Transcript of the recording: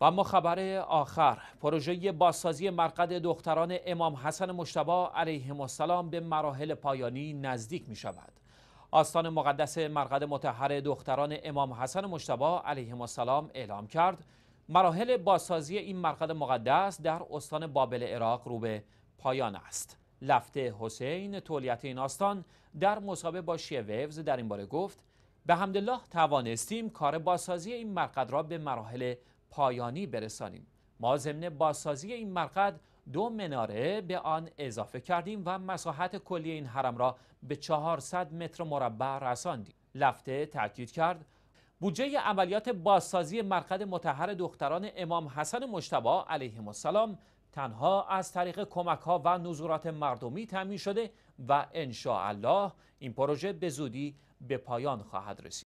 و اما خبر آخر پروژه بازسازی مرقد دختران امام حسن مشتبه علیه السلام به مراحل پایانی نزدیک می شود آستان مقدس مرقد متحر دختران امام حسن مشتبه علیه السلام اعلام کرد مراحل بازسازی این مرقد مقدس در استان بابل عراق رو به پایان است. لفته حسین تولیت این آستان در مصاحبه با شیه ویوز در این باره گفت به حمدالله توانستیم کار بازسازی این مرقد را به مراحل پایانی برسانیم. ما ضمن بازسازی این مرقد دو مناره به آن اضافه کردیم و مساحت کلی این حرم را به 400 متر مربع رساندیم. لفته تاکید کرد بودجه عملیات بازسازی مرقد متحر دختران امام حسن مشتبه علیه السلام تنها از طریق کمک ها و نظورات مردمی تامین شده و ان این پروژه به زودی به پایان خواهد رسید.